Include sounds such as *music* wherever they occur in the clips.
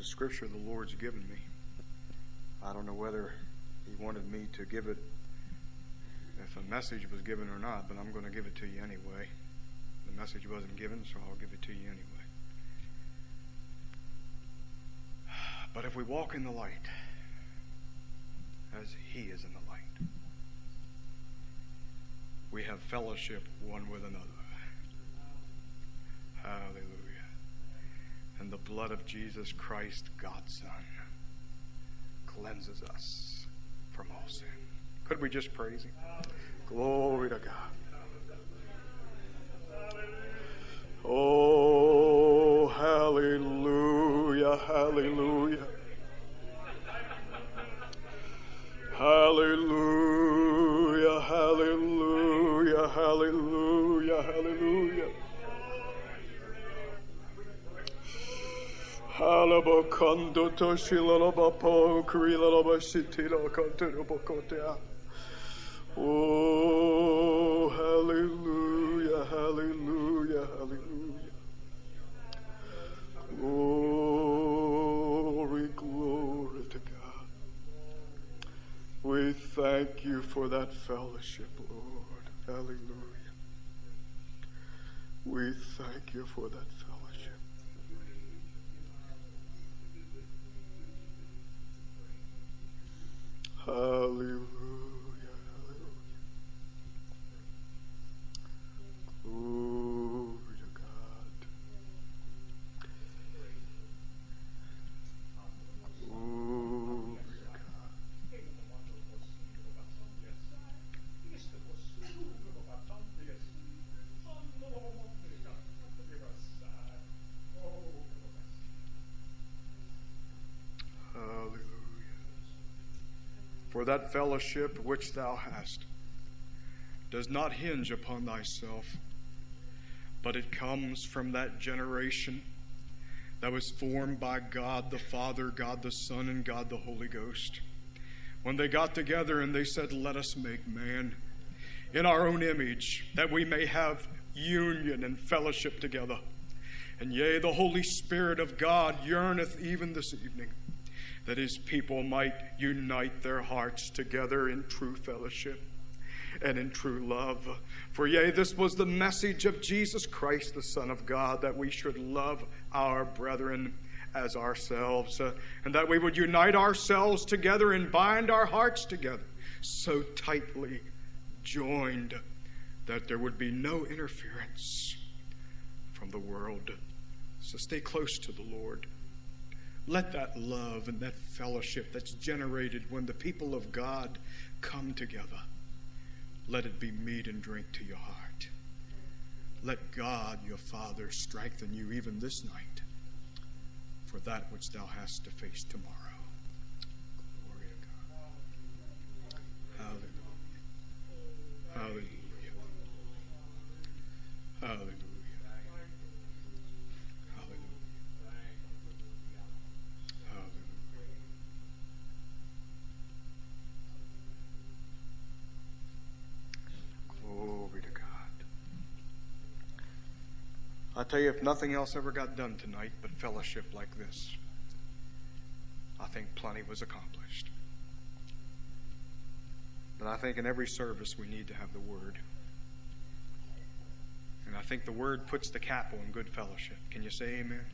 A scripture the Lord's given me. I don't know whether He wanted me to give it if a message was given or not, but I'm going to give it to you anyway. The message wasn't given, so I'll give it to you anyway. But if we walk in the light, as He is in the light, we have fellowship one with another. Hallelujah. And the blood of Jesus Christ, God's Son, cleanses us from all sin. Could we just praise Him? Glory to God. Oh, hallelujah, hallelujah. Hallelujah, hallelujah, hallelujah, hallelujah. Oh, hallelujah, hallelujah, hallelujah. Glory, glory to God. We thank you for that fellowship, Lord. Hallelujah. We thank you for that For that fellowship which thou hast does not hinge upon thyself, but it comes from that generation that was formed by God the Father, God the Son, and God the Holy Ghost. When they got together and they said, Let us make man in our own image, that we may have union and fellowship together. And yea, the Holy Spirit of God yearneth even this evening that his people might unite their hearts together in true fellowship and in true love. For yea, this was the message of Jesus Christ, the Son of God, that we should love our brethren as ourselves, uh, and that we would unite ourselves together and bind our hearts together so tightly joined that there would be no interference from the world. So stay close to the Lord. Let that love and that fellowship that's generated when the people of God come together, let it be meat and drink to your heart. Let God, your Father, strengthen you even this night for that which thou hast to face tomorrow. Glory to God. Hallelujah. Hallelujah. Hallelujah. Glory to God. I tell you, if nothing else ever got done tonight but fellowship like this, I think plenty was accomplished. But I think in every service we need to have the Word. And I think the Word puts the cap on good fellowship. Can you say amen?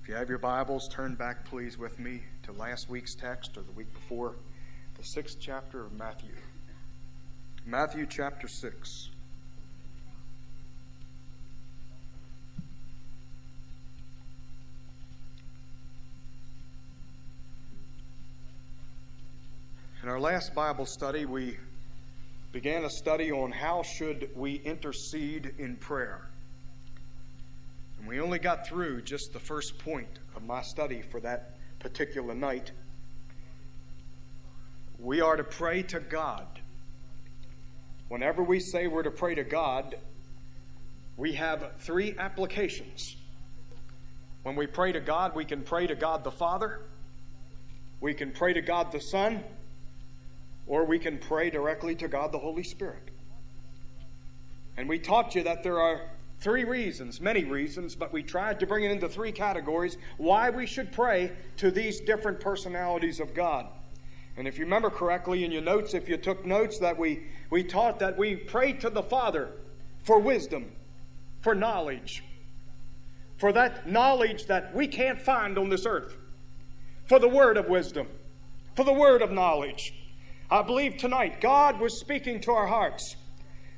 If you have your Bibles, turn back, please, with me to last week's text or the week before, the sixth chapter of Matthew. Matthew chapter 6. In our last Bible study, we began a study on how should we intercede in prayer. And we only got through just the first point of my study for that particular night. We are to pray to God. Whenever we say we're to pray to God, we have three applications. When we pray to God, we can pray to God the Father, we can pray to God the Son, or we can pray directly to God the Holy Spirit. And we taught you that there are three reasons, many reasons, but we tried to bring it into three categories why we should pray to these different personalities of God. And if you remember correctly in your notes, if you took notes, that we, we taught that we pray to the Father for wisdom, for knowledge, for that knowledge that we can't find on this earth, for the word of wisdom, for the word of knowledge. I believe tonight God was speaking to our hearts.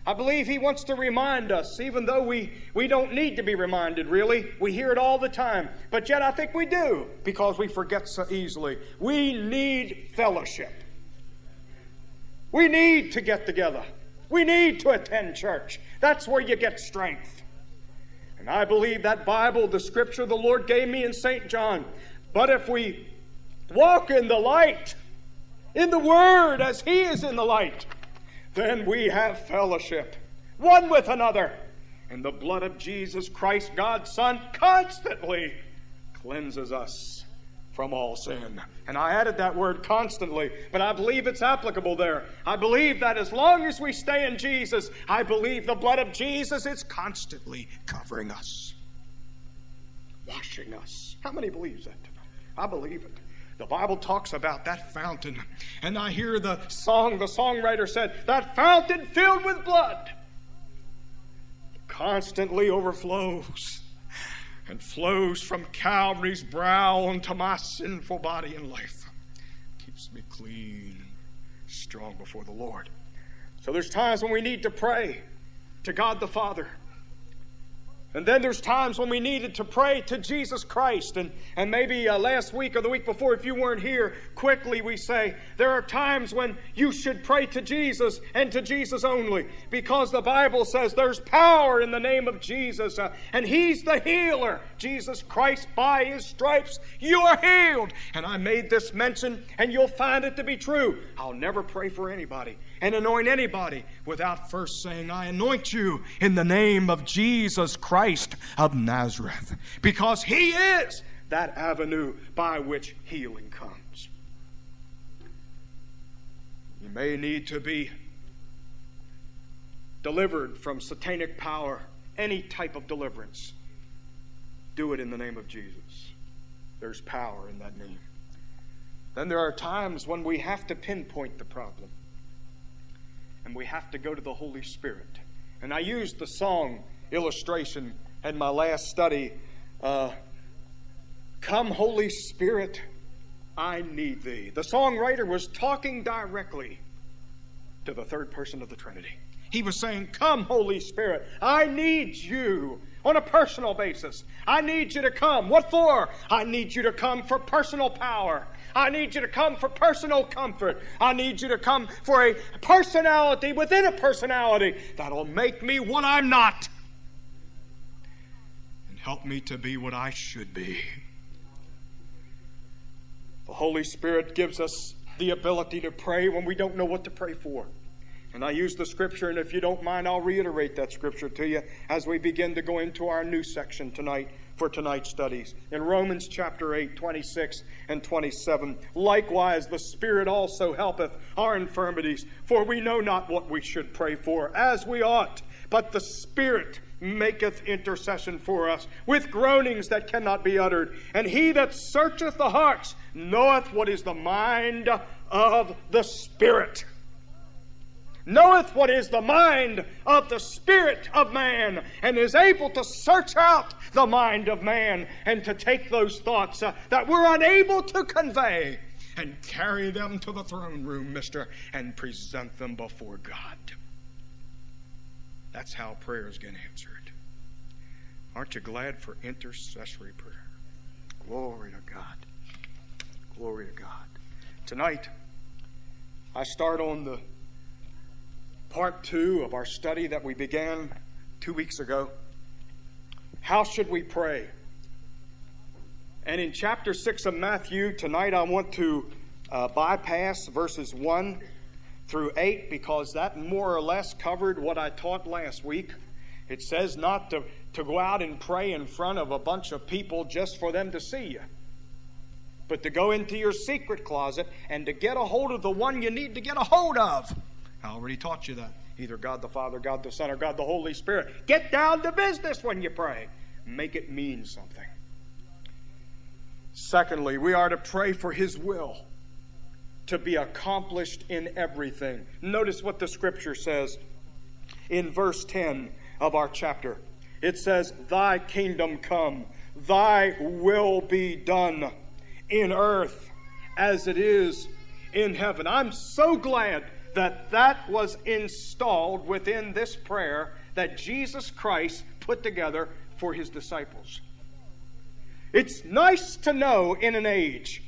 I believe He wants to remind us, even though we, we don't need to be reminded, really. We hear it all the time. But yet I think we do because we forget so easily. We need fellowship. We need to get together. We need to attend church. That's where you get strength. And I believe that Bible, the scripture the Lord gave me in St. John. But if we walk in the light, in the Word as He is in the light, then we have fellowship one with another. And the blood of Jesus Christ, God's Son, constantly cleanses us from all sin. And I added that word constantly, but I believe it's applicable there. I believe that as long as we stay in Jesus, I believe the blood of Jesus is constantly covering us, washing us. How many believes that? I believe it. The Bible talks about that fountain. And I hear the song, the songwriter said, that fountain filled with blood constantly overflows and flows from Calvary's brow onto my sinful body and life. Keeps me clean and strong before the Lord. So there's times when we need to pray to God the Father. And then there's times when we needed to pray to Jesus Christ. And, and maybe uh, last week or the week before, if you weren't here, quickly we say there are times when you should pray to Jesus and to Jesus only. Because the Bible says there's power in the name of Jesus. Uh, and He's the healer. Jesus Christ, by His stripes, you are healed. And I made this mention, and you'll find it to be true. I'll never pray for anybody and anoint anybody without first saying, I anoint you in the name of Jesus Christ of Nazareth, because He is that avenue by which healing comes. You may need to be delivered from satanic power, any type of deliverance. Do it in the name of Jesus. There's power in that name. Then there are times when we have to pinpoint the problem and we have to go to the Holy Spirit. And I used the song illustration in my last study. Uh, Come, Holy Spirit, I need thee. The songwriter was talking directly to the third person of the Trinity. He was saying, Come, Holy Spirit, I need you on a personal basis. I need you to come. What for? I need you to come for personal power. I need you to come for personal comfort. I need you to come for a personality within a personality that'll make me what I'm not help me to be what I should be. The Holy Spirit gives us the ability to pray when we don't know what to pray for. And I use the scripture, and if you don't mind, I'll reiterate that scripture to you as we begin to go into our new section tonight for tonight's studies. In Romans chapter 8, 26 and 27, likewise the Spirit also helpeth our infirmities, for we know not what we should pray for as we ought, but the Spirit maketh intercession for us with groanings that cannot be uttered. And he that searcheth the hearts knoweth what is the mind of the Spirit knoweth what is the mind of the Spirit of man, and is able to search out the mind of man and to take those thoughts uh, that we're unable to convey and carry them to the throne room, mister, and present them before God. That's how prayers get answered. Aren't you glad for intercessory prayer? Glory to God. Glory to God. Tonight, I start on the part two of our study that we began two weeks ago. How should we pray? And in chapter 6 of Matthew, tonight I want to uh, bypass verses 1 through 8 because that more or less covered what I taught last week. It says not to, to go out and pray in front of a bunch of people just for them to see you, but to go into your secret closet and to get a hold of the one you need to get a hold of. I already taught you that. Either God the Father, God the Son, or God the Holy Spirit. Get down to business when you pray. Make it mean something. Secondly, we are to pray for His will to be accomplished in everything. Notice what the scripture says in verse 10 of our chapter. It says, Thy kingdom come, thy will be done in earth as it is in heaven. I'm so glad that that was installed within this prayer that Jesus Christ put together for his disciples. It's nice to know in an age.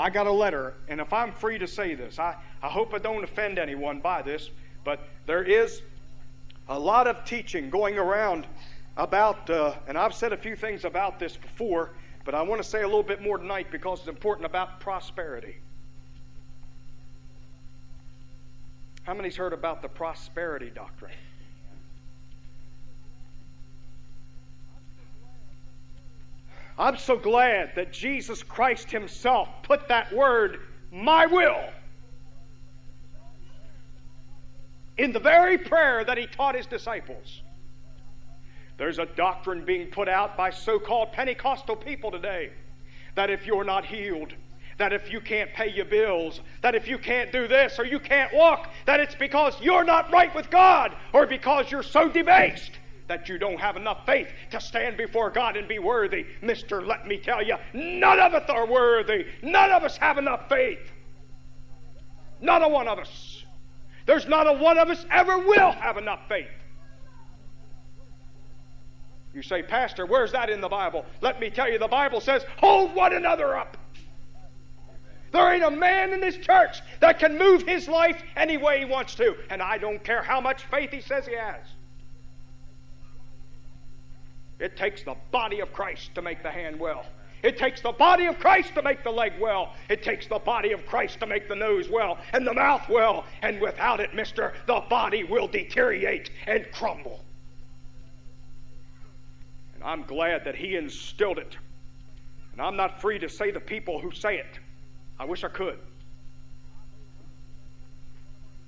I got a letter, and if I'm free to say this, I, I hope I don't offend anyone by this, but there is a lot of teaching going around about, uh, and I've said a few things about this before, but I want to say a little bit more tonight because it's important about prosperity. How many's heard about the prosperity doctrine? I'm so glad that Jesus Christ Himself put that word, my will, in the very prayer that he taught his disciples. There's a doctrine being put out by so called Pentecostal people today that if you're not healed, that if you can't pay your bills, that if you can't do this or you can't walk, that it's because you're not right with God or because you're so debased that you don't have enough faith to stand before God and be worthy. Mister, let me tell you, none of us are worthy. None of us have enough faith. Not a one of us. There's not a one of us ever will have enough faith. You say, Pastor, where's that in the Bible? Let me tell you, the Bible says, hold one another up. There ain't a man in this church that can move his life any way he wants to. And I don't care how much faith he says he has. It takes the body of Christ to make the hand well. It takes the body of Christ to make the leg well. It takes the body of Christ to make the nose well and the mouth well. And without it, mister, the body will deteriorate and crumble. And I'm glad that he instilled it. And I'm not free to say the people who say it. I wish I could.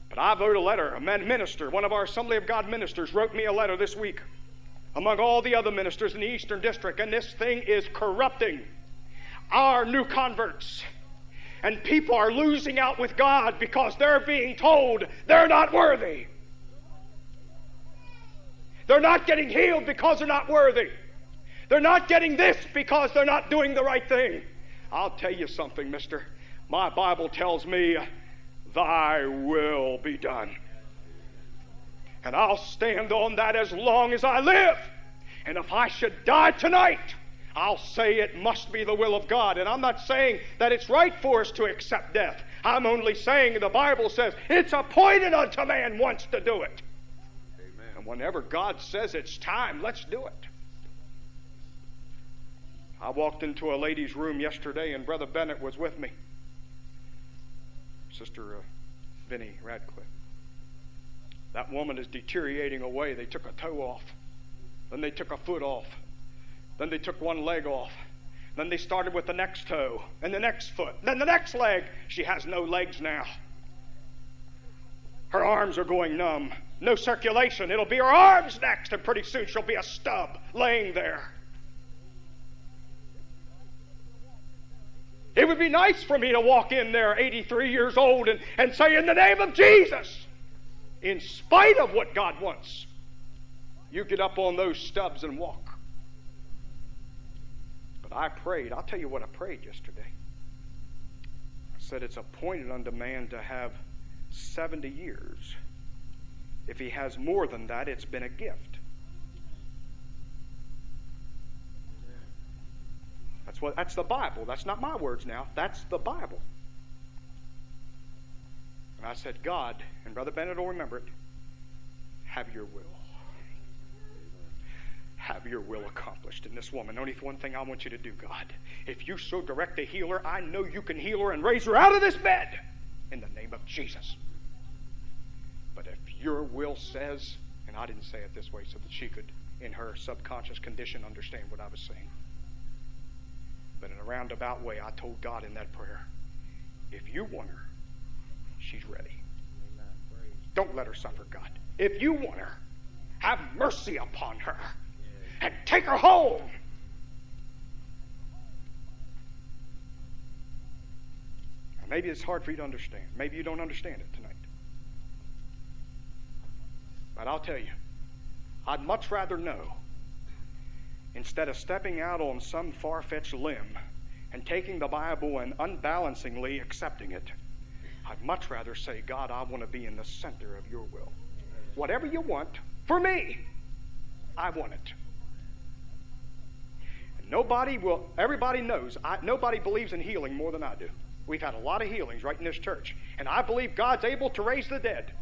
But I wrote a letter. A man minister, one of our Assembly of God ministers, wrote me a letter this week among all the other ministers in the Eastern District, and this thing is corrupting our new converts. And people are losing out with God because they're being told they're not worthy. They're not getting healed because they're not worthy. They're not getting this because they're not doing the right thing. I'll tell you something, mister. My Bible tells me, Thy will be done. And I'll stand on that as long as I live. And if I should die tonight, I'll say it must be the will of God. And I'm not saying that it's right for us to accept death. I'm only saying the Bible says it's appointed unto man once to do it. Amen. And whenever God says it's time, let's do it. I walked into a lady's room yesterday, and Brother Bennett was with me. Sister uh, Vinnie Radcliffe. That woman is deteriorating away. They took a toe off. Then they took a foot off. Then they took one leg off. Then they started with the next toe and the next foot. Then the next leg. She has no legs now. Her arms are going numb. No circulation. It'll be her arms next, and pretty soon she'll be a stub laying there. It would be nice for me to walk in there, 83 years old, and, and say, In the name of Jesus, in spite of what God wants, you get up on those stubs and walk. But I prayed. I'll tell you what I prayed yesterday. I said, It's appointed unto man to have 70 years. If he has more than that, it's been a gift. That's what that's the Bible. That's not my words now. That's the Bible. And I said, God, and Brother Bennett will remember it, have your will. Have your will accomplished in this woman. Only one thing I want you to do, God. If you so direct to healer, I know you can heal her and raise her out of this bed in the name of Jesus. But if your will says, and I didn't say it this way so that she could, in her subconscious condition, understand what I was saying. But in a roundabout way, I told God in that prayer, if you want her, she's ready. Don't let her suffer, God. If you want her, have mercy upon her and take her home. Maybe it's hard for you to understand. Maybe you don't understand it tonight. But I'll tell you, I'd much rather know, instead of stepping out on some far fetched limb and taking the Bible and unbalancingly accepting it, I'd much rather say, God, I want to be in the center of your will. Whatever you want for me, I want it. And nobody will, everybody knows, I, nobody believes in healing more than I do. We've had a lot of healings right in this church. And I believe God's able to raise the dead.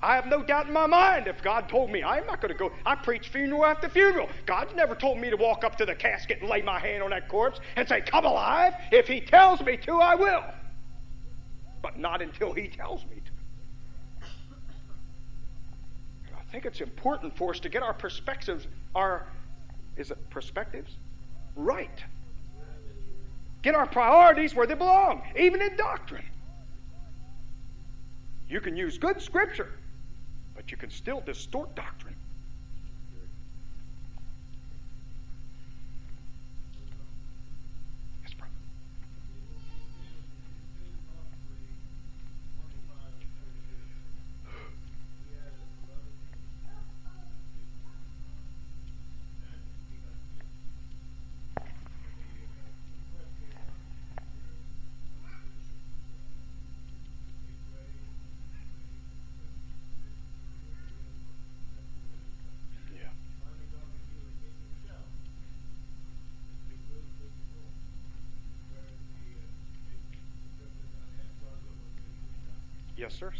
I have no doubt in my mind if God told me, I'm not going to go. I preach funeral after funeral. God's never told me to walk up to the casket and lay my hand on that corpse and say, Come alive. If He tells me to, I will. But not until He tells me to. And I think it's important for us to get our perspectives, our, is it perspectives? Right. Get our priorities where they belong, even in doctrine. You can use good scripture but you can still distort doctrine.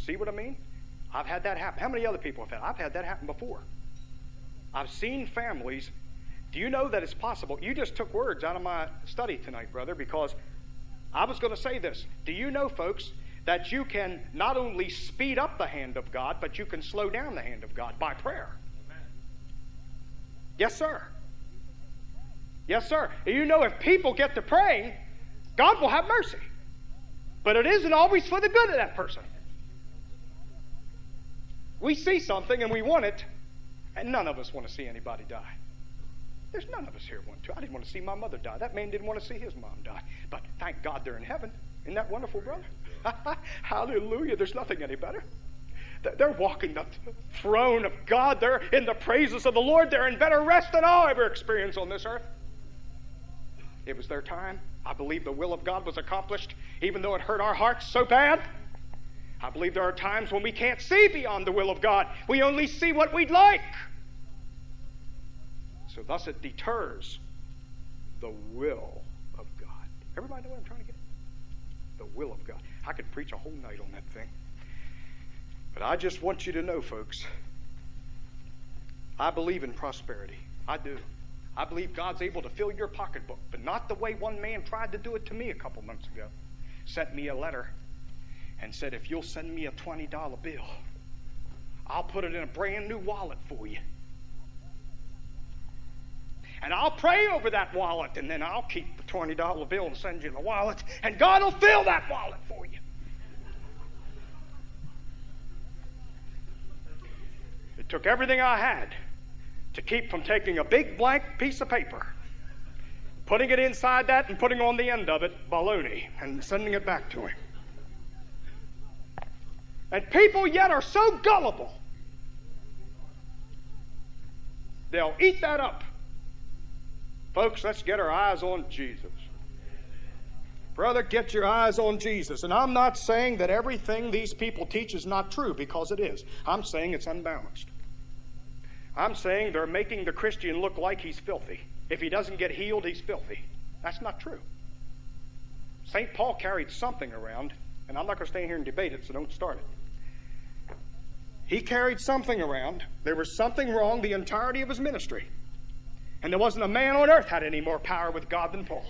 See what I mean? I've had that happen. How many other people have had? I've had that happen before. I've seen families. Do you know that it's possible? You just took words out of my study tonight, brother, because I was going to say this. Do you know, folks, that you can not only speed up the hand of God, but you can slow down the hand of God by prayer? Amen. Yes, sir. Yes, sir. And You know, if people get to praying, God will have mercy. But it isn't always for the good of that person. We see something and we want it, and none of us want to see anybody die. There's none of us here want to. I didn't want to see my mother die. That man didn't want to see his mom die. But thank God they're in heaven. Isn't that wonderful, brother? *laughs* Hallelujah. There's nothing any better. They're walking the throne of God. They're in the praises of the Lord. They're in better rest than I'll ever experience on this earth. It was their time. I believe the will of God was accomplished, even though it hurt our hearts so bad. I believe there are times when we can't see beyond the will of God. We only see what we'd like. So thus it deters the will of God. Everybody know what I'm trying to get? The will of God. I could preach a whole night on that thing. But I just want you to know, folks, I believe in prosperity. I do. I believe God's able to fill your pocketbook, but not the way one man tried to do it to me a couple months ago. Sent me a letter and said, If you'll send me a $20 bill, I'll put it in a brand new wallet for you. And I'll pray over that wallet, and then I'll keep the $20 bill and send you the wallet, and God will fill that wallet for you. It took everything I had to keep from taking a big blank piece of paper, putting it inside that, and putting on the end of it baloney, and sending it back to him. And people yet are so gullible, they'll eat that up. Folks, let's get our eyes on Jesus. Brother, get your eyes on Jesus. And I'm not saying that everything these people teach is not true, because it is. I'm saying it's unbalanced. I'm saying they're making the Christian look like he's filthy. If he doesn't get healed, he's filthy. That's not true. St. Paul carried something around and I'm not going to stand here and debate it, so don't start it. He carried something around. There was something wrong the entirety of his ministry. And there wasn't a man on earth had any more power with God than Paul.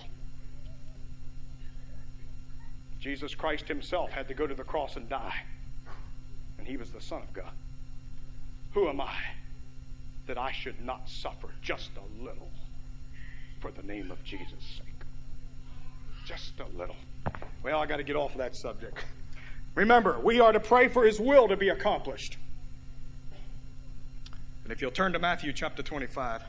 Jesus Christ himself had to go to the cross and die. And he was the Son of God. Who am I that I should not suffer just a little for the name of Jesus' sake? Just a little. Well, I got to get off of that subject. Remember, we are to pray for his will to be accomplished. And if you'll turn to Matthew chapter 25.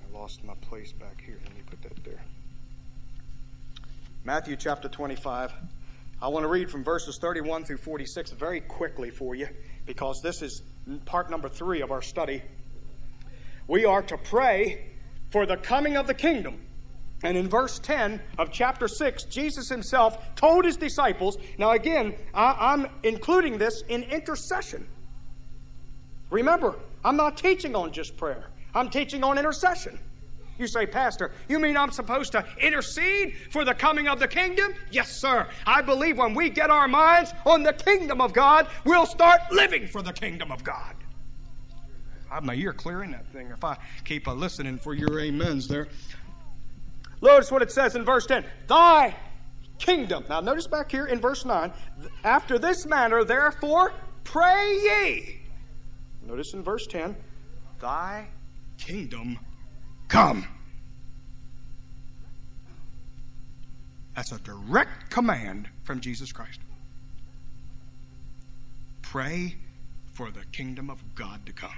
I lost my place back here. Let me put that there. Matthew chapter 25. I want to read from verses 31 through 46 very quickly for you because this is part number three of our study. We are to pray for the coming of the kingdom. And in verse 10 of chapter 6, Jesus himself told his disciples, now again, I, am including this in intercession. Remember, I'm not teaching on just prayer, I'm teaching on intercession. You say, Pastor, you mean I'm supposed to intercede for the coming of the kingdom? Yes, sir. I believe when we get our minds on the kingdom of God, we'll start living for the kingdom of God. I have my ear clearing that thing if I keep a listening for your amens there. Notice what it says in verse 10 Thy kingdom. Now, notice back here in verse 9 After this manner, therefore, pray ye. Notice in verse 10 Thy kingdom come. That's a direct command from Jesus Christ. Pray for the kingdom of God to come.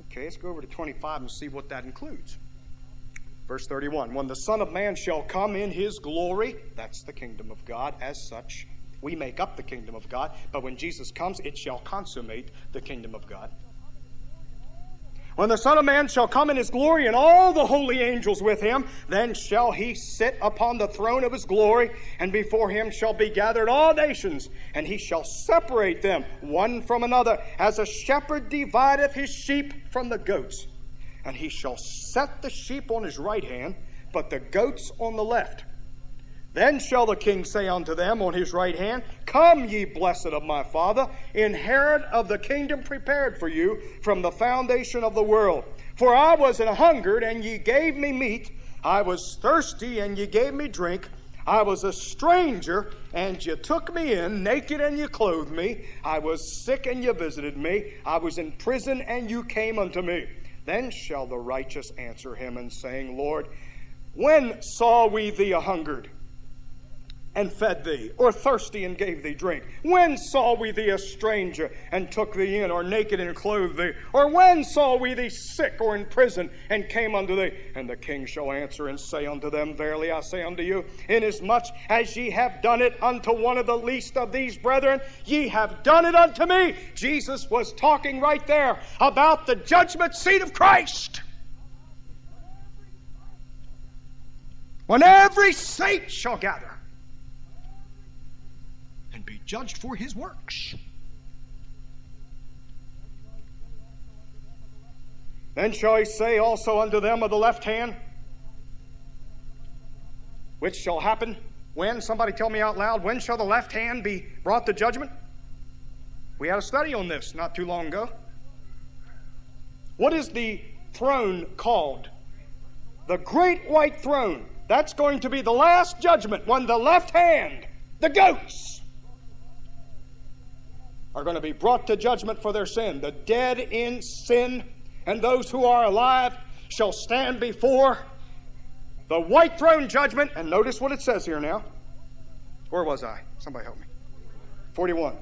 Okay, let's go over to 25 and see what that includes. Verse 31 When the Son of Man shall come in his glory, that's the kingdom of God as such. We make up the kingdom of God, but when Jesus comes, it shall consummate the kingdom of God. When the Son of Man shall come in his glory and all the holy angels with him, then shall he sit upon the throne of his glory, and before him shall be gathered all nations, and he shall separate them one from another, as a shepherd divideth his sheep from the goats. And he shall set the sheep on his right hand, but the goats on the left. Then shall the king say unto them on his right hand, Come, ye blessed of my father, inherit of the kingdom prepared for you from the foundation of the world. For I was an hungered, and ye gave me meat. I was thirsty, and ye gave me drink. I was a stranger, and ye took me in, naked, and ye clothed me. I was sick, and ye visited me. I was in prison, and you came unto me. Then shall the righteous answer him, and saying, Lord, when saw we thee a hungered? And fed thee, or thirsty and gave thee drink? When saw we thee a stranger and took thee in, or naked and clothed thee? Or when saw we thee sick or in prison and came unto thee? And the king shall answer and say unto them, Verily I say unto you, inasmuch as ye have done it unto one of the least of these brethren, ye have done it unto me. Jesus was talking right there about the judgment seat of Christ. When every saint shall gather judged for his works. Then shall he say also unto them of the left hand, which shall happen when? Somebody tell me out loud, when shall the left hand be brought to judgment? We had a study on this not too long ago. What is the throne called? The great white throne. That's going to be the last judgment when the left hand, the goats, are going to be brought to judgment for their sin. The dead in sin and those who are alive shall stand before the white throne judgment. And notice what it says here now. Where was I? Somebody help me. 41.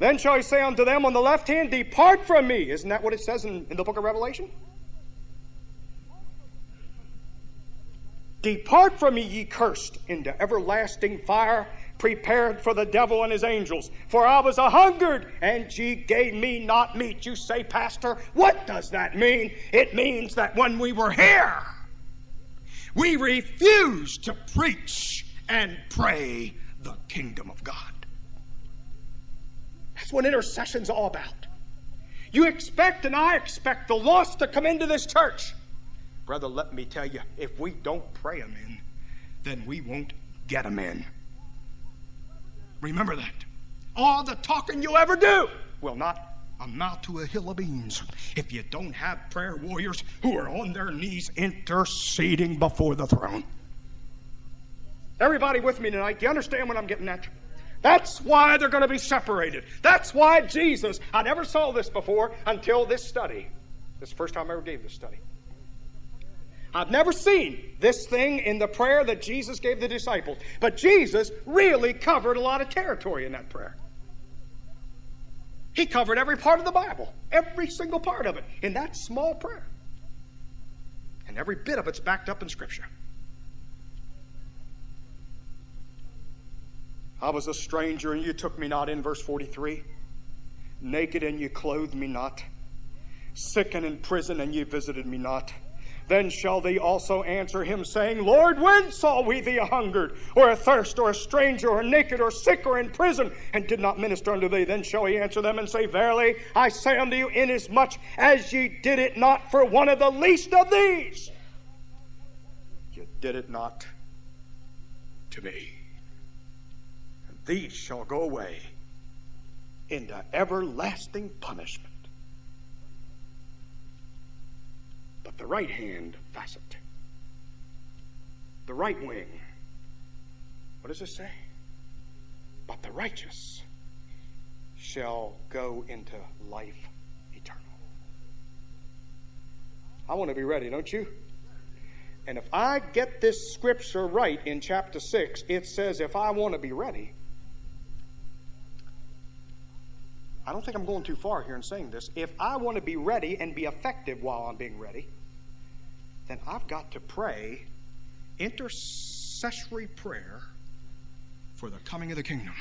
Then shall he say unto them on the left hand, Depart from me. Isn't that what it says in, in the book of Revelation? Depart from me, ye cursed, into everlasting fire prepared for the devil and his angels. For I was a hungered, and ye gave me not meat. You say, Pastor, what does that mean? It means that when we were here, we refused to preach and pray the kingdom of God. That's what intercession's all about. You expect, and I expect, the lost to come into this church. Brother, let me tell you, if we don't pray them in, then we won't get them in. Remember that. All the talking you ever do will not amount to a hill of beans if you don't have prayer warriors who are on their knees interceding before the throne. Everybody with me tonight, do you understand what I'm getting at? That's why they're going to be separated. That's why Jesus, I never saw this before until this study. This is the first time I ever gave this study. I've never seen this thing in the prayer that Jesus gave the disciples, but Jesus really covered a lot of territory in that prayer. He covered every part of the Bible, every single part of it, in that small prayer. And every bit of it's backed up in Scripture. I was a stranger and you took me not in, verse 43. Naked and you clothed me not. Sick and in prison and you visited me not. Then shall they also answer him, saying, Lord, when saw we thee a hungered, or a thirst, or a stranger, or naked, or sick, or in prison, and did not minister unto thee? Then shall he answer them and say, Verily, I say unto you, inasmuch as ye did it not for one of the least of these, you did it not to me. And these shall go away into everlasting punishment. but the right hand facet. The right wing. What does it say? But the righteous shall go into life eternal. I want to be ready, don't you? And if I get this scripture right in chapter 6, it says, if I want to be ready, I don't think I'm going too far here in saying this. If I want to be ready and be effective while I'm being ready, then I've got to pray intercessory prayer for the coming of the kingdom.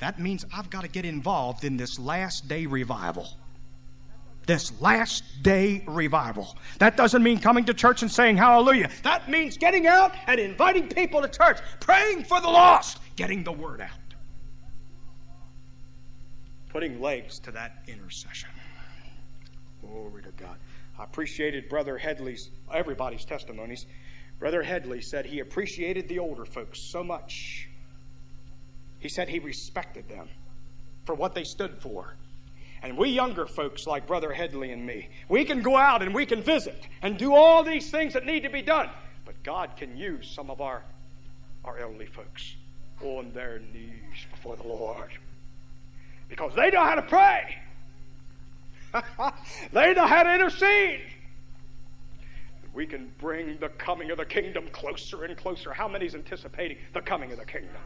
That means I've got to get involved in this last day revival. This last day revival. That doesn't mean coming to church and saying hallelujah. That means getting out and inviting people to church, praying for the lost, getting the word out, putting legs to that intercession. Glory to God. I appreciated Brother Headley's, everybody's testimonies. Brother Headley said he appreciated the older folks so much. He said he respected them for what they stood for. And we younger folks, like Brother Headley and me, we can go out and we can visit and do all these things that need to be done. But God can use some of our, our elderly folks on their knees before the Lord because they know how to pray. *laughs* they know how to intercede. We can bring the coming of the kingdom closer and closer. How many's anticipating the coming of the kingdom?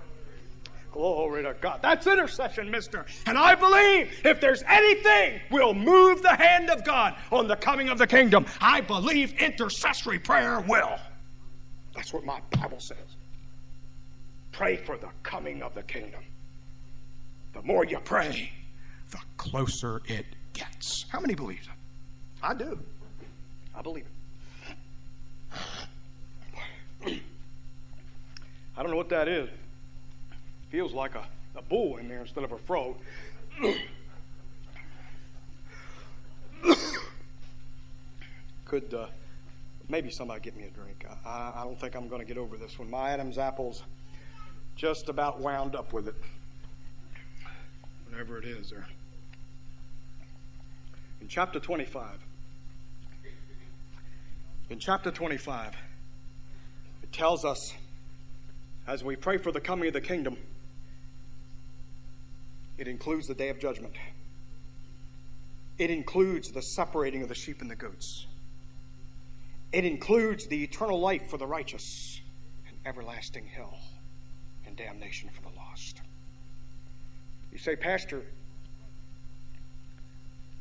Glory to God. That's intercession, mister. And I believe if there's anything will move the hand of God on the coming of the kingdom, I believe intercessory prayer will. That's what my Bible says. Pray for the coming of the kingdom. The more you pray, the closer it. How many believe that? I do. I believe it. I don't know what that is. Feels like a, a bull in there instead of a frog. Could uh, maybe somebody get me a drink? I, I don't think I'm going to get over this one. My Adam's apple's just about wound up with it. Whatever it is, there in chapter 25. In chapter 25, it tells us as we pray for the coming of the kingdom, it includes the day of judgment. It includes the separating of the sheep and the goats. It includes the eternal life for the righteous and everlasting hell and damnation for the lost. You say, Pastor,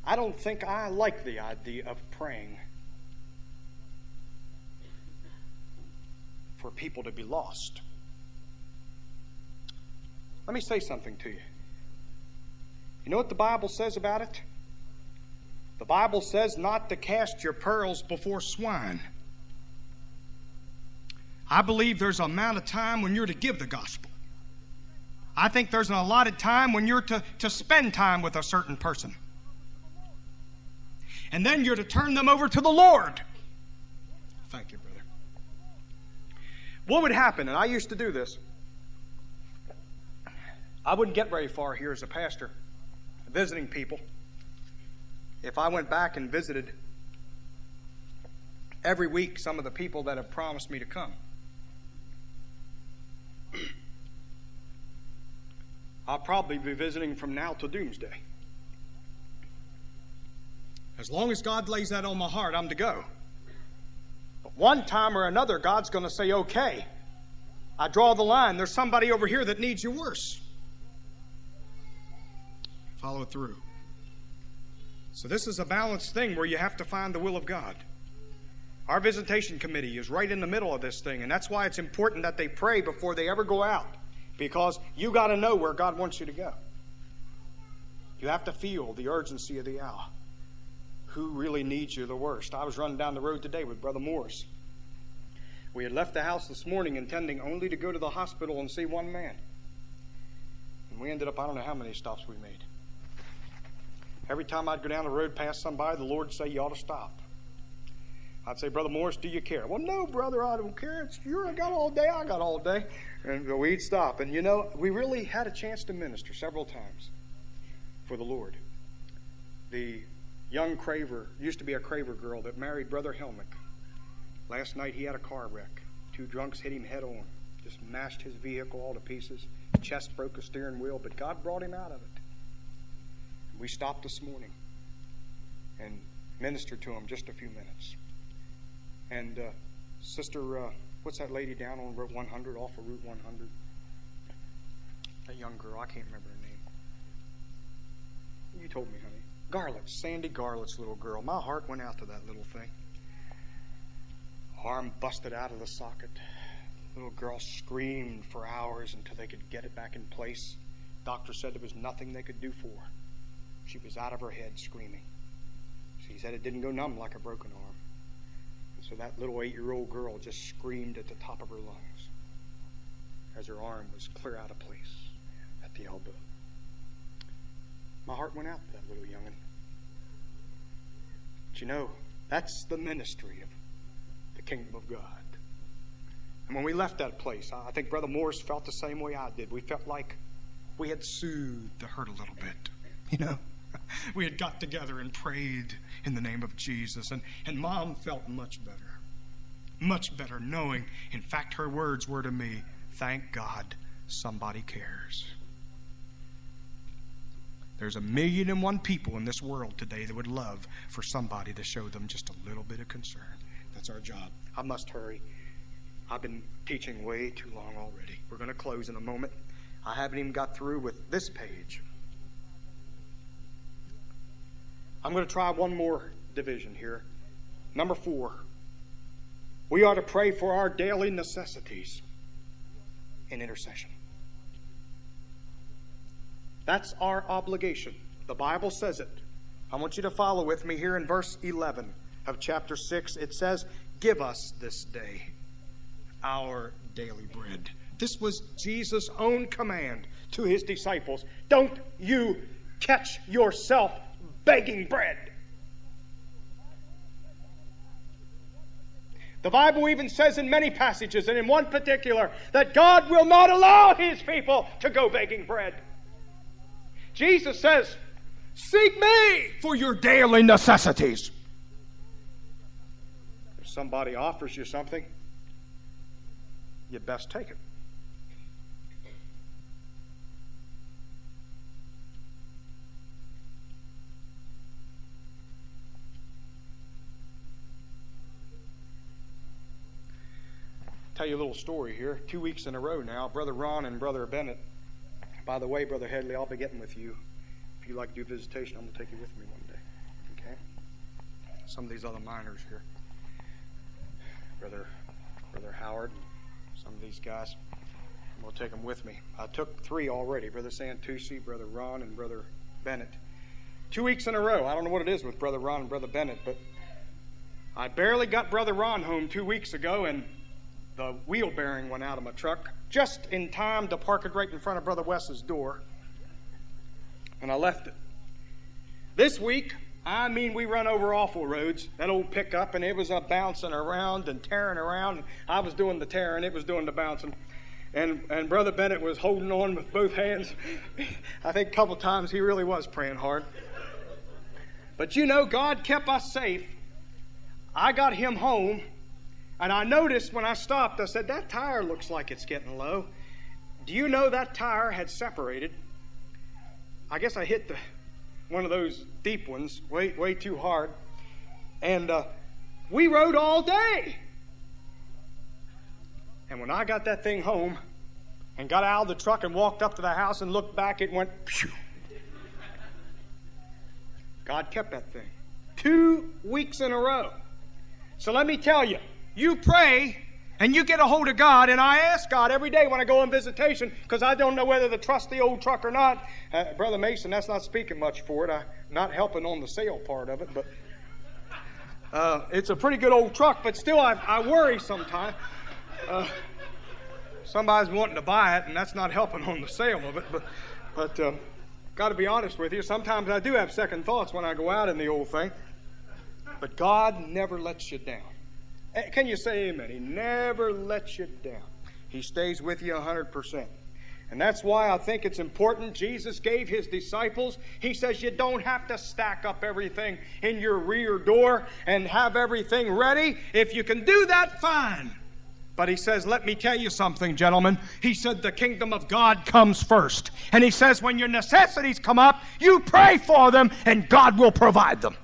I don't think I like the idea of praying for people to be lost. Let me say something to you. You know what the Bible says about it? The Bible says not to cast your pearls before swine. I believe there's an amount of time when you're to give the gospel. I think there's an allotted time when you're to, to spend time with a certain person and then you're to turn them over to the Lord. Thank you, brother. What would happen, and I used to do this, I wouldn't get very far here as a pastor, visiting people, if I went back and visited every week some of the people that have promised me to come. I'll probably be visiting from now till doomsday. As long as God lays that on my heart, I'm to go. But one time or another, God's going to say, okay, I draw the line. There's somebody over here that needs you worse. Follow through. So, this is a balanced thing where you have to find the will of God. Our visitation committee is right in the middle of this thing, and that's why it's important that they pray before they ever go out because you got to know where God wants you to go. You have to feel the urgency of the hour. Who really needs you the worst? I was running down the road today with Brother Morris. We had left the house this morning intending only to go to the hospital and see one man. And we ended up, I don't know how many stops we made. Every time I'd go down the road past somebody, the Lord would say, You ought to stop. I'd say, Brother Morris, do you care? Well, no, brother, I don't care. It's you I got all day, I got all day. And we'd stop. And you know, we really had a chance to minister several times for the Lord. The young Craver, used to be a Craver girl that married Brother Helmick. Last night he had a car wreck. Two drunks hit him head on, just mashed his vehicle all to pieces. Chest broke a steering wheel, but God brought him out of it. We stopped this morning and ministered to him just a few minutes. And uh, Sister, uh, what's that lady down on Route 100, off of Route 100? That young girl, I can't remember her name. You told me, honey. Garlitz, Sandy Garlitz's little girl. My heart went out to that little thing. Arm busted out of the socket. Little girl screamed for hours until they could get it back in place. Doctor said there was nothing they could do for her. She was out of her head screaming. She said it didn't go numb like a broken arm. So that little eight year old girl just screamed at the top of her lungs as her arm was clear out of place at the elbow. My heart went out to that little young'un. But you know, that's the ministry of the kingdom of God. And when we left that place, I think Brother Morris felt the same way I did. We felt like we had soothed the hurt a little bit, *laughs* you know? *laughs* we had got together and prayed in the name of Jesus. And, and mom felt much better. Much better knowing, in fact, her words were to me, Thank God somebody cares. There's a million and one people in this world today that would love for somebody to show them just a little bit of concern. That's our job. I must hurry. I've been teaching way too long already. We're going to close in a moment. I haven't even got through with this page. I'm going to try one more division here. Number four, we are to pray for our daily necessities in intercession. That's our obligation. The Bible says it. I want you to follow with me here in verse 11 of chapter 6. It says, Give us this day our daily bread. This was Jesus' own command to his disciples. Don't you catch yourself begging bread. The Bible even says in many passages, and in one particular, that God will not allow his people to go begging bread. Jesus says, Seek me for your daily necessities. If somebody offers you something, you best take it. tell you a little story here. Two weeks in a row now, Brother Ron and Brother Bennett. By the way, Brother Headley, I'll be getting with you. If you like to do visitation, I'm going to take you with me one day. Okay? Some of these other miners here. Brother, Brother Howard, some of these guys. I'm going to take them with me. I took three already Brother Santucci, Brother Ron, and Brother Bennett. Two weeks in a row. I don't know what it is with Brother Ron and Brother Bennett, but I barely got Brother Ron home two weeks ago, and the wheel bearing went out of my truck just in time to park it right in front of Brother Wes's door. And I left it. This week, I mean, we run over awful roads. That old pickup, and it was a bouncing around and tearing around. I was doing the tearing, it was doing the bouncing. And, and Brother Bennett was holding on with both hands. *laughs* I think a couple times he really was praying hard. But you know, God kept us safe. I got him home, and I noticed when I stopped, I said, That tire looks like it's getting low. Do you know that tire had separated? I guess I hit the, one of those deep ones way, way too hard. And uh, we rode all day. And when I got that thing home and got out of the truck and walked up to the house and looked back, it went. Phew. God kept that thing. Two weeks in a row. So let me tell you, you pray and you get a hold of God, and I ask God every day when I go on visitation because I don't know whether to trust the old truck or not. Uh, Brother Mason, that's not speaking much for it. I'm not helping on the sale part of it, but uh, it's a pretty good old truck, but still I, I worry sometimes. Uh, somebody's wanting to buy it, and that's not helping on the sale of it. But, but um, got to be honest with you, sometimes I do have second thoughts when I go out in the old thing. But God never lets you down. Eh, can you say amen? He never lets you down. He stays with you 100%. And that's why I think it's important. Jesus gave his disciples, he says, you don't have to stack up everything in your rear door and have everything ready. If you can do that, fine. But he says, Let me tell you something, gentlemen. He said, The kingdom of God comes first. And he says, When your necessities come up, you pray for them, and God will provide them.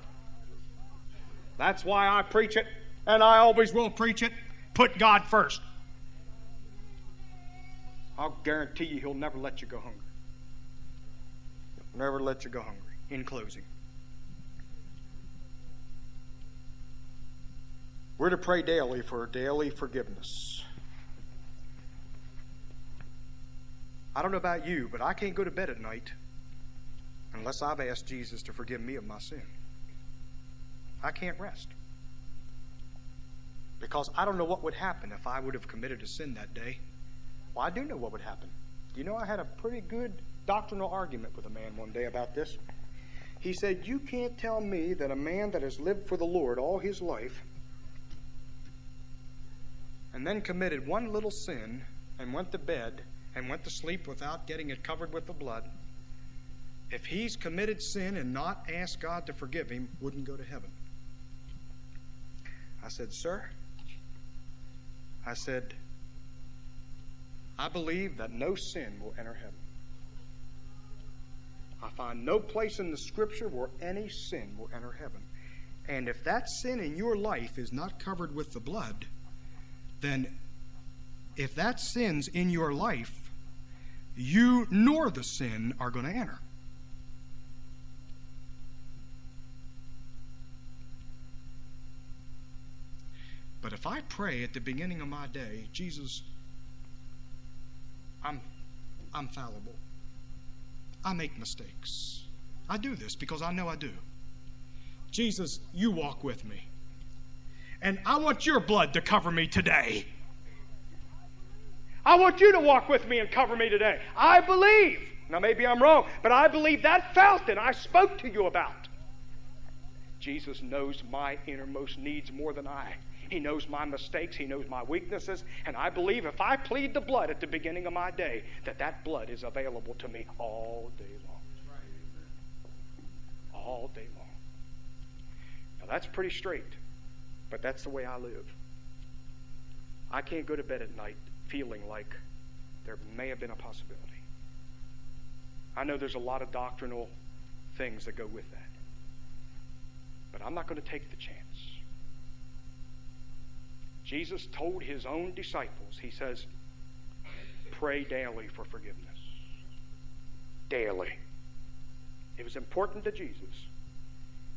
That's why I preach it, and I always will preach it. Put God first. I'll guarantee you, He'll never let you go hungry. He'll never let you go hungry. In closing, We're to pray daily for daily forgiveness. I don't know about you, but I can't go to bed at night unless I've asked Jesus to forgive me of my sin. I can't rest. Because I don't know what would happen if I would have committed a sin that day. Well, I do know what would happen. You know, I had a pretty good doctrinal argument with a man one day about this. He said, You can't tell me that a man that has lived for the Lord all his life and then committed one little sin and went to bed and went to sleep without getting it covered with the blood, if he's committed sin and not asked God to forgive him, wouldn't go to heaven. I said, Sir, I said, I believe that no sin will enter heaven. I find no place in the scripture where any sin will enter heaven. And if that sin in your life is not covered with the blood, then if that sin's in your life, you nor the sin are going to enter. But if I pray at the beginning of my day, Jesus, I'm, I'm fallible. I make mistakes. I do this because I know I do. Jesus, you walk with me. And I want your blood to cover me today. I want you to walk with me and cover me today. I believe. Now, maybe I'm wrong, but I believe that fountain I spoke to you about. Jesus knows my innermost needs more than I. He knows my mistakes. He knows my weaknesses. And I believe if I plead the blood at the beginning of my day, that that blood is available to me all day long. All day long. Now, that's pretty straight. But that's the way I live. I can't go to bed at night feeling like there may have been a possibility. I know there's a lot of doctrinal things that go with that. But I'm not going to take the chance. Jesus told his own disciples, he says, pray daily for forgiveness. Daily. It was important to Jesus,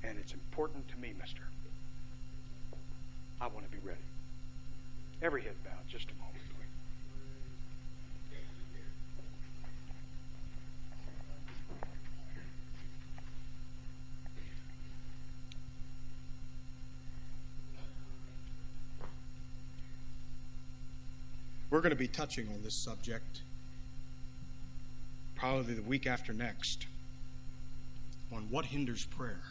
and it's important to me, mister. I want to be ready. Every head bowed, just a moment, please. We're going to be touching on this subject probably the week after next on what hinders prayer.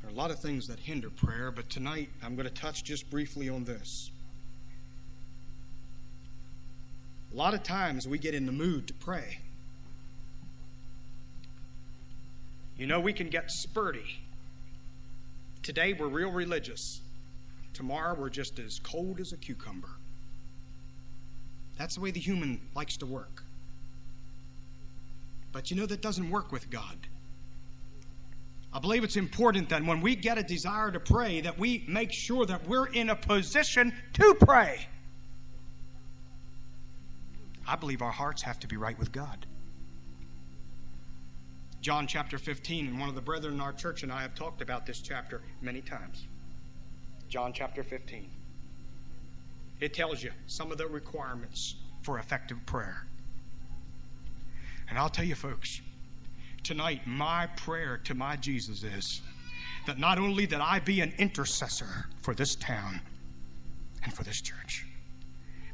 There are a lot of things that hinder prayer, but tonight I'm going to touch just briefly on this. A lot of times we get in the mood to pray. You know, we can get spurty. Today we're real religious. Tomorrow we're just as cold as a cucumber. That's the way the human likes to work. But you know, that doesn't work with God. I believe it's important that when we get a desire to pray, that we make sure that we're in a position to pray. I believe our hearts have to be right with God. John chapter 15, and one of the brethren in our church and I have talked about this chapter many times. John chapter 15. It tells you some of the requirements for effective prayer. And I'll tell you, folks, tonight my prayer to my Jesus is that not only that I be an intercessor for this town and for this church,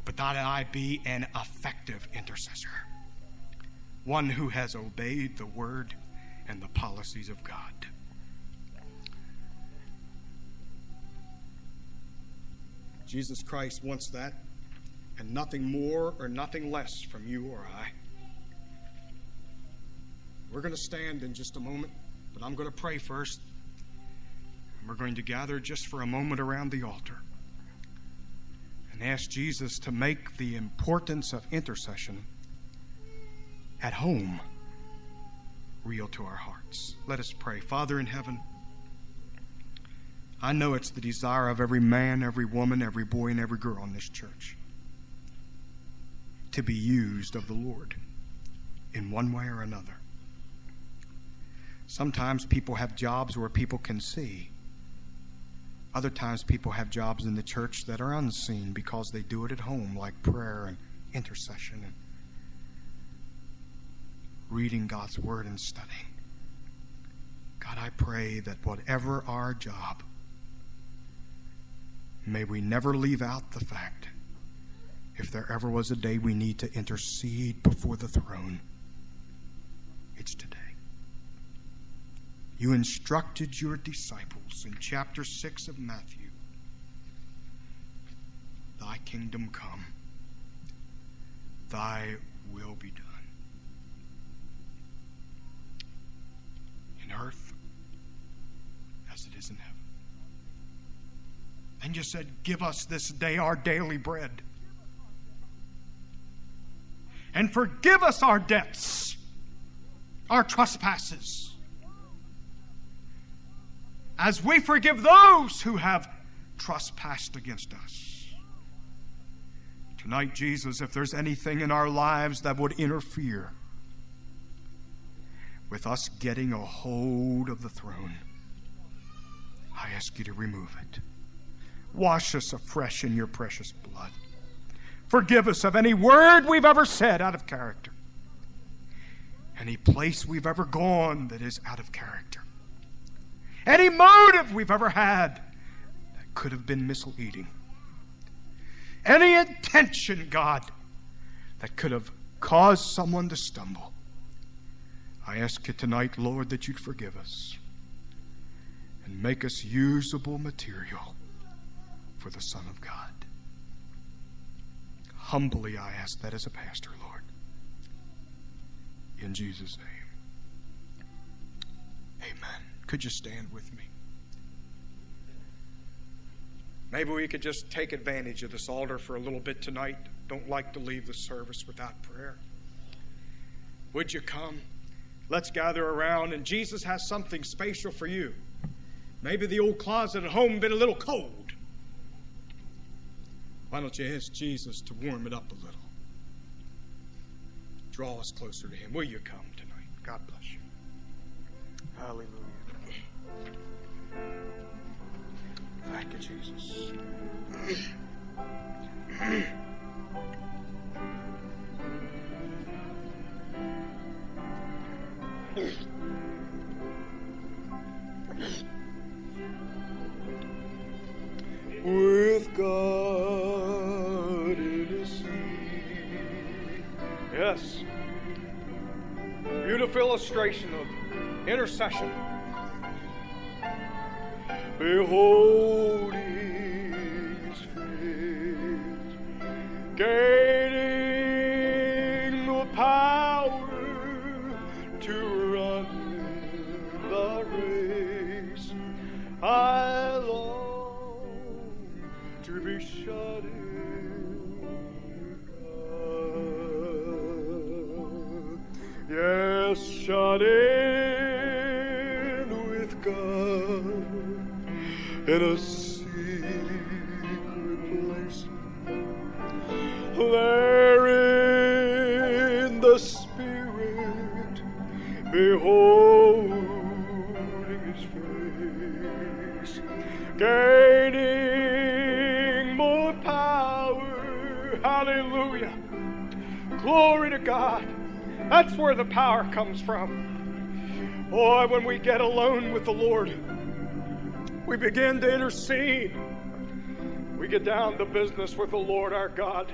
but that I be an effective intercessor, one who has obeyed the word and the policies of God. Jesus Christ wants that, and nothing more or nothing less from you or I. We're going to stand in just a moment, but I'm going to pray first. And we're going to gather just for a moment around the altar and ask Jesus to make the importance of intercession at home real to our hearts. Let us pray. Father in heaven, I know it's the desire of every man, every woman, every boy, and every girl in this church to be used of the Lord in one way or another. Sometimes people have jobs where people can see. Other times people have jobs in the church that are unseen because they do it at home, like prayer and intercession and reading God's Word and studying. God, I pray that whatever our job, may we never leave out the fact if there ever was a day we need to intercede before the throne, it's today. You instructed your disciples in chapter 6 of Matthew Thy kingdom come, thy will be done. In earth as it is in heaven. And you said, Give us this day our daily bread. And forgive us our debts, our trespasses as we forgive those who have trespassed against us. Tonight, Jesus, if there's anything in our lives that would interfere with us getting a hold of the throne, I ask you to remove it. Wash us afresh in your precious blood. Forgive us of any word we've ever said out of character, any place we've ever gone that is out of character any motive we've ever had that could have been misleading, any intention, God, that could have caused someone to stumble. I ask you tonight, Lord, that you'd forgive us and make us usable material for the Son of God. Humbly, I ask that as a pastor, Lord. In Jesus' name. Amen. Could you stand with me? Maybe we could just take advantage of this altar for a little bit tonight. Don't like to leave the service without prayer. Would you come? Let's gather around, and Jesus has something special for you. Maybe the old closet at home been a little cold. Why don't you ask Jesus to warm it up a little? Draw us closer to Him. Will you come tonight? God bless you. Hallelujah. Thank you, Jesus. *clears throat* Beautiful illustration of intercession. beholding in a secret place. There in the Spirit, beholding His face, gaining more power. Hallelujah. Glory to God. That's where the power comes from. Boy, when we get alone with the Lord, we begin to intercede. We get down to business with the Lord our God.